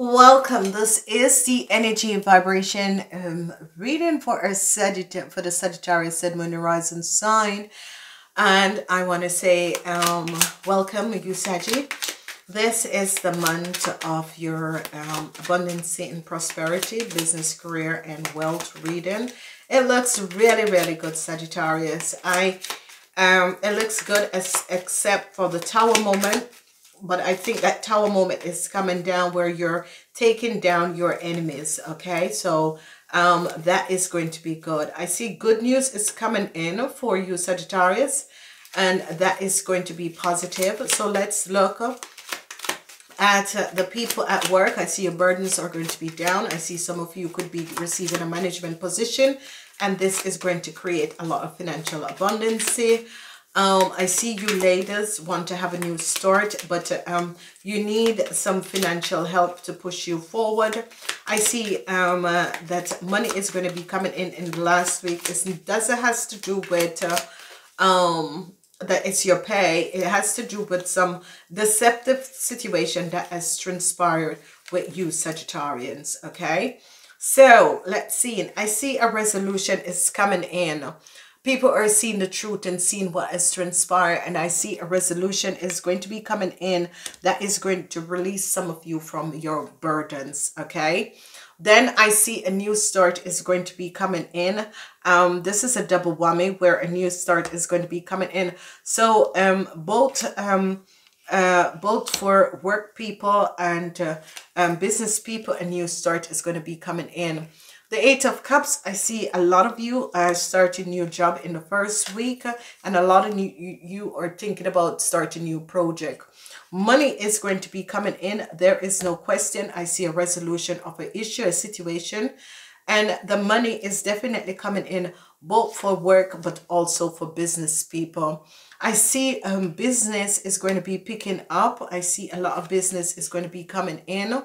Welcome. This is the energy vibration um, reading for a Sagittarius for the Sagittarius Sun Moon Horizon sign, and I want to say um, welcome, you Saggy. This is the month of your um, abundance and prosperity, business, career, and wealth reading. It looks really, really good, Sagittarius. I um, it looks good as except for the tower moment but I think that tower moment is coming down where you're taking down your enemies. Okay, so um, that is going to be good. I see good news is coming in for you, Sagittarius, and that is going to be positive. So let's look at uh, the people at work. I see your burdens are going to be down. I see some of you could be receiving a management position, and this is going to create a lot of financial abundance. Um, I see you ladies want to have a new start, but um, you need some financial help to push you forward. I see um, uh, that money is going to be coming in in the last week. It does it has to do with uh, um, that it's your pay. It has to do with some deceptive situation that has transpired with you Sagittarians. Okay, so let's see. I see a resolution is coming in people are seeing the truth and seeing what has transpired and i see a resolution is going to be coming in that is going to release some of you from your burdens okay? Then i see a new start is going to be coming in. Um this is a double whammy where a new start is going to be coming in. So um both um uh, both for work people and uh, um, business people, a new start is going to be coming in. The Eight of Cups, I see a lot of you are starting new job in the first week and a lot of you, you are thinking about starting new project. Money is going to be coming in. There is no question. I see a resolution of an issue, a situation. And the money is definitely coming in both for work but also for business people. I see um, business is going to be picking up. I see a lot of business is going to be coming in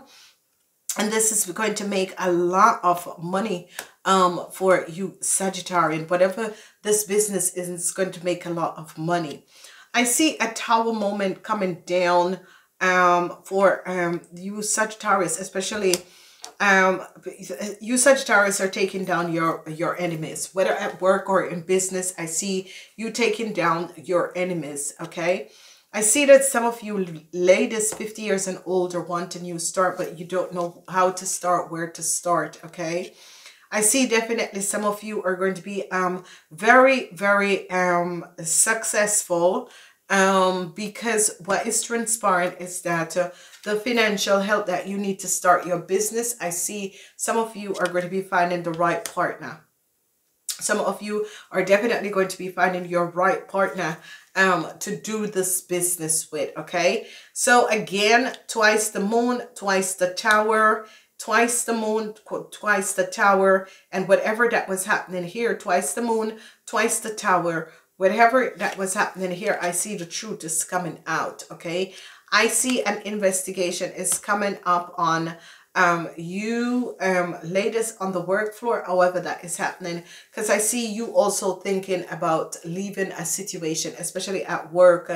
and this is going to make a lot of money um for you sagittarian. Whatever this business is it's going to make a lot of money. I see a tower moment coming down um for um you sagittarius especially um you sagittarius are taking down your your enemies. Whether at work or in business i see you taking down your enemies okay I see that some of you ladies 50 years and older want a new start, but you don't know how to start, where to start, okay? I see definitely some of you are going to be um very, very um successful um because what is transparent is that uh, the financial help that you need to start your business, I see some of you are going to be finding the right partner some of you are definitely going to be finding your right partner um to do this business with okay? So again twice the moon twice the tower twice the moon twice the tower and whatever that was happening here twice the moon twice the tower whatever that was happening here i see the truth is coming out okay? I see an investigation is coming up on um, you um, ladies on the work floor, however that is happening, because I see you also thinking about leaving a situation, especially at work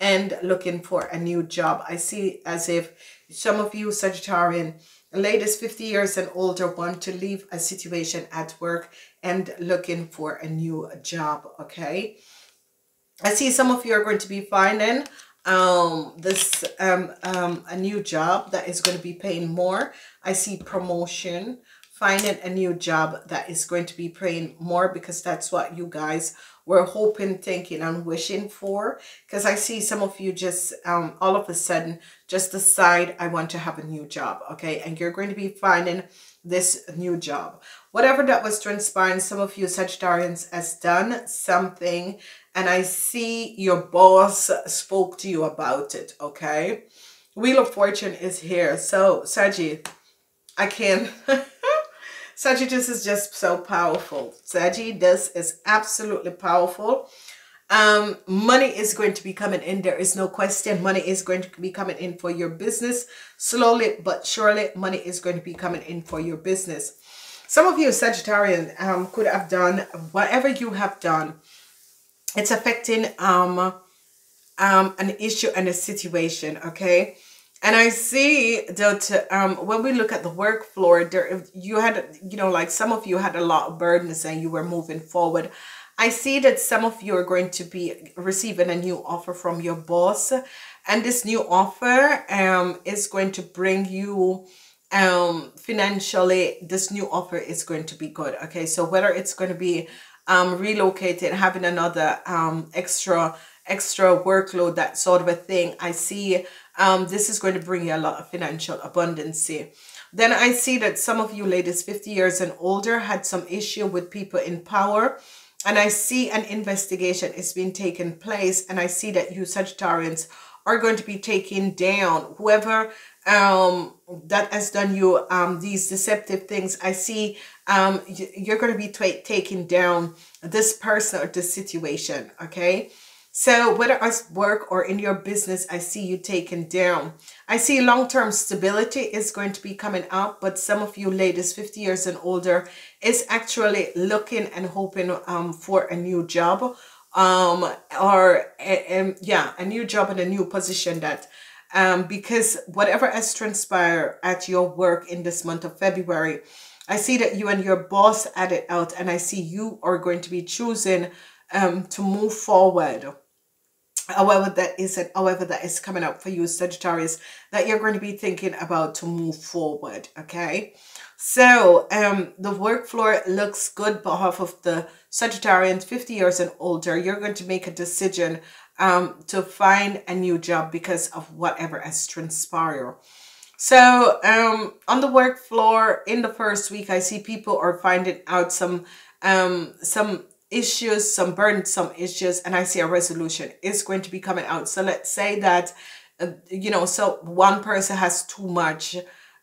and looking for a new job. I see as if some of you Sagittarian ladies 50 years and older want to leave a situation at work and looking for a new job, okay? I see some of you are going to be finding um this um um a new job that is going to be paying more. I see promotion. Finding a new job that is going to be paying more because that's what you guys were hoping thinking and wishing for because i see some of you just um all of a sudden just decide i want to have a new job okay and you're going to be finding this new job whatever that was transpiring some of you sagittarians has done something and I see your boss spoke to you about it, okay? Wheel of Fortune is here. So, Saji, I can... Saji, this is just so powerful. Saji, this is absolutely powerful. Um, money is going to be coming in. There is no question. Money is going to be coming in for your business. Slowly but surely, money is going to be coming in for your business. Some of you Sagittarian um, could have done whatever you have done it's affecting um um an issue and a situation okay and I see that um, when we look at the work floor, there you had, you know, like some of you had a lot of burdens and you were moving forward. I see that some of you are going to be receiving a new offer from your boss, and this new offer um, is going to bring you um, financially. This new offer is going to be good. Okay, so whether it's going to be um, relocated, having another um, extra extra workload, that sort of a thing, I see um, this is going to bring you a lot of financial abundance. Then I see that some of you ladies 50 years and older had some issue with people in power. And I see an investigation is being taken place. And I see that you Sagittarians are going to be taking down whoever um, that has done you um, these deceptive things. I see um, you're going to be taking down this person or this situation. Okay. So whether at work or in your business, I see you taken down. I see long-term stability is going to be coming up, but some of you ladies 50 years and older is actually looking and hoping um, for a new job um, or um, yeah, a new job and a new position that um, because whatever has transpired at your work in this month of February, I see that you and your boss had it out and I see you are going to be choosing um, to move forward however that is it however that is coming up for you sagittarius that you're going to be thinking about to move forward okay? So um the work floor looks good but half of the sagittarians 50 years and older you're going to make a decision um to find a new job because of whatever has transpired. So um on the work floor in the first week i see people are finding out some um some issues, some burdensome issues, and I see a resolution is going to be coming out. So let's say that, uh, you know, so one person has too much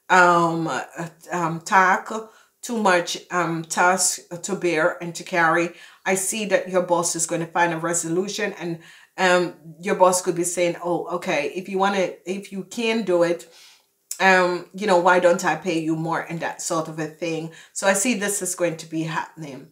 um, uh, um, task, too much um, task to bear and to carry. I see that your boss is going to find a resolution and um, your boss could be saying, oh, okay, if you want to, if you can do it, um, you know, why don't I pay you more and that sort of a thing. So I see this is going to be happening.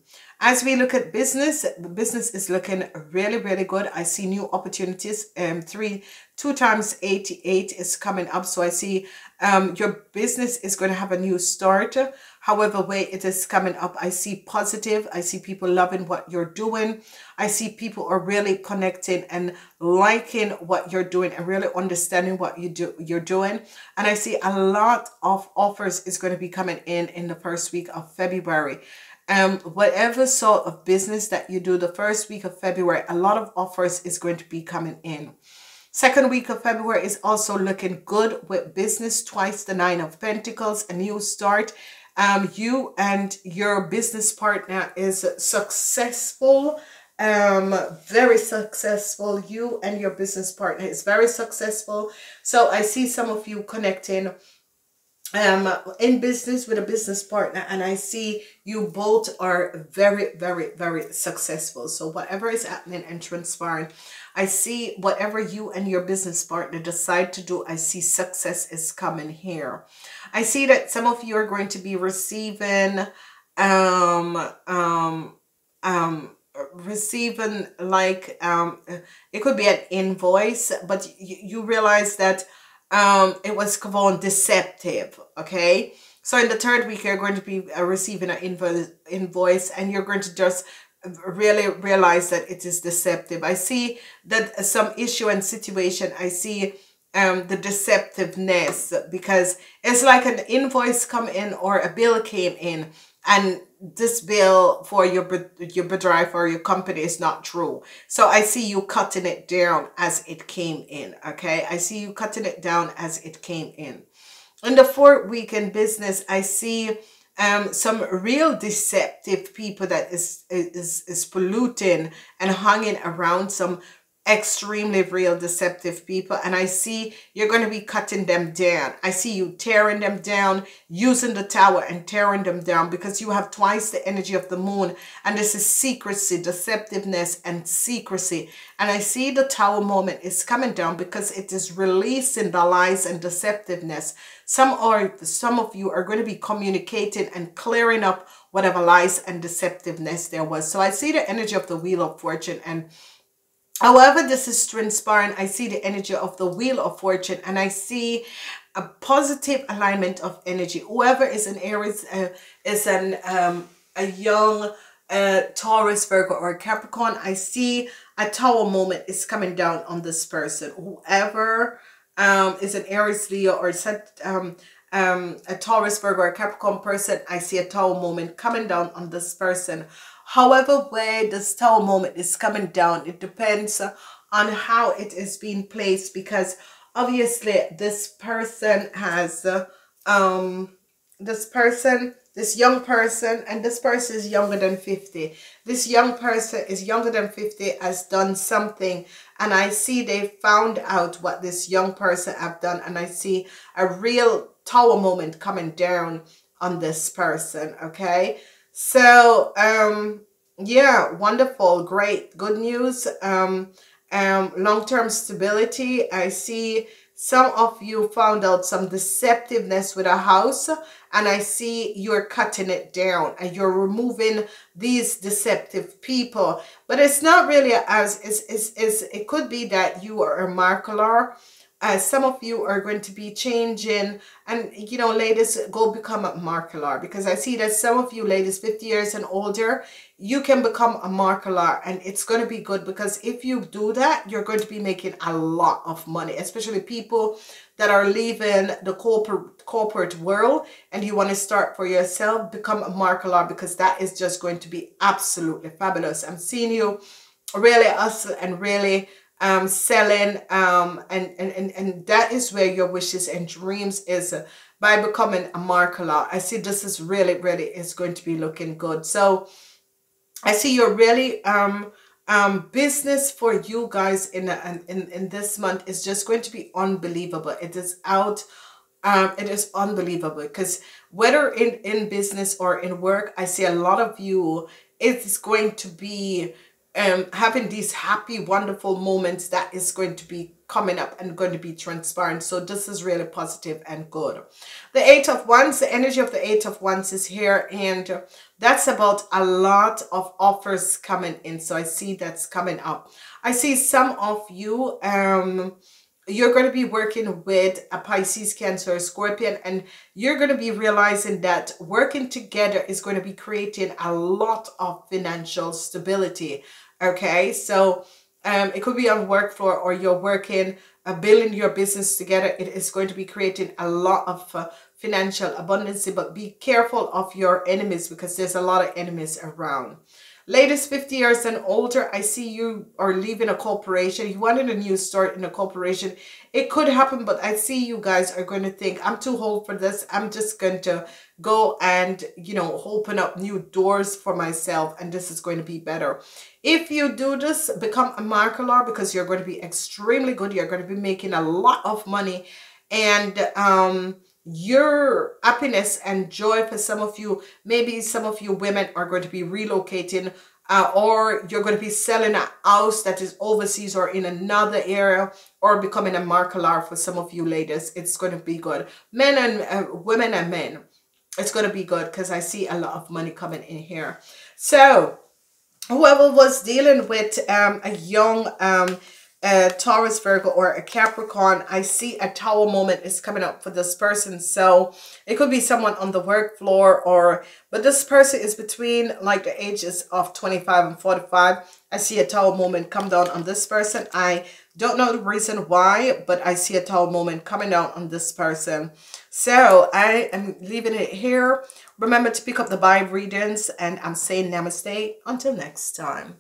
As we look at business, the business is looking really, really good. I see new opportunities. Um, three, two times 88 is coming up. So I see um, your business is going to have a new start. However way it is coming up, I see positive. I see people loving what you're doing. I see people are really connecting and liking what you're doing and really understanding what you do you're doing. And I see a lot of offers is going to be coming in in the first week of February um whatever sort of business that you do the first week of february a lot of offers is going to be coming in. Second week of february is also looking good with business twice the nine of pentacles a new start. Um you and your business partner is successful. Um very successful. You and your business partner is very successful. So i see some of you connecting um in business with a business partner and I see you both are very very very successful so whatever is happening and transpiring I see whatever you and your business partner decide to do I see success is coming here I see that some of you are going to be receiving um um um receiving like um it could be an invoice but you, realize that um, it was called deceptive. Okay. So in the third week, you're going to be uh, receiving an invo invoice and you're going to just really realize that it is deceptive. I see that some issue and situation, I see um, the deceptiveness because it's like an invoice come in or a bill came in and this bill for your your drive or your company is not true. So I see you cutting it down as it came in. Okay, I see you cutting it down as it came in. In the fourth week in business, I see um some real deceptive people that is is is polluting and hanging around some extremely real deceptive people and I see you're going to be cutting them down. I see you tearing them down, using the tower and tearing them down because you have twice the energy of the moon and this is secrecy, deceptiveness and secrecy. And I see the tower moment is coming down because it is releasing the lies and deceptiveness. Some are some of you are going to be communicating and clearing up whatever lies and deceptiveness there was. So I see the energy of the wheel of fortune and However, this is transpiring. I see the energy of the wheel of fortune and I see a positive alignment of energy. Whoever is an Aries uh, is an um, a young uh, Taurus, Virgo, or Capricorn. I see a tower moment is coming down on this person. Whoever um, is an Aries, Leo, or set, um, um, a Taurus, Virgo, or Capricorn person, I see a tower moment coming down on this person. However way this tower moment is coming down, it depends on how it is being placed because obviously this person has, uh, um, this person this young person and this person is younger than 50 this young person is younger than 50 has done something and i see they found out what this young person have done and i see a real tower moment coming down on this person okay so um yeah wonderful great good news um um long-term stability i see some of you found out some deceptiveness with a house and I see you're cutting it down and you're removing these deceptive people. But it's not really as, it's, it's, it's, it could be that you are a marketer uh, some of you are going to be changing and you know ladies go become a marketer because I see that some of you ladies 50 years and older you can become a marketer and it's going to be good because if you do that you're going to be making a lot of money especially people that are leaving the corporate corporate world and you want to start for yourself become a marketer because that is just going to be absolutely fabulous. I'm seeing you really hustle and really um, selling, um, and, and, and, and that is where your wishes and dreams is uh, by becoming a marketer. I see this is really, really is going to be looking good. So I see you're really, um, um, business for you guys in, in, in this month is just going to be unbelievable. It is out um, it is unbelievable because whether in, in business or in work, I see a lot of you, it's going to be um, having these happy, wonderful moments that is going to be coming up and going to be transparent. So this is really positive and good. The Eight of Wands, the energy of the Eight of Wands is here and that's about a lot of offers coming in. So I see that's coming up. I see some of you, um, you're going to be working with a Pisces, Cancer, Scorpion, and you're going to be realizing that working together is going to be creating a lot of financial stability. Okay, so um, it could be on work floor or you're working, uh, building your business together. It is going to be creating a lot of uh, financial abundance, but be careful of your enemies because there's a lot of enemies around. Ladies 50 years and older, I see you are leaving a corporation. You wanted a new start in a corporation. It could happen, but I see you guys are going to think, I'm too old for this. I'm just going to go and, you know, open up new doors for myself and this is going to be better. If you do this, become a marketer because you're going to be extremely good. You're going to be making a lot of money and um your happiness and joy for some of you maybe some of you women are going to be relocating uh, or you're going to be selling a house that is overseas or in another area or becoming a marketer for some of you ladies. It's going to be good. Men and uh, women and men it's going to be good because i see a lot of money coming in here. So whoever was dealing with um, a young um, a Taurus, Virgo, or a Capricorn, I see a tower moment is coming up for this person. So it could be someone on the work floor or, but this person is between like the ages of 25 and 45. I see a tower moment come down on this person. I don't know the reason why, but I see a tower moment coming down on this person. So I am leaving it here. Remember to pick up the vibe readings and I'm saying namaste until next time.